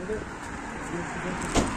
orada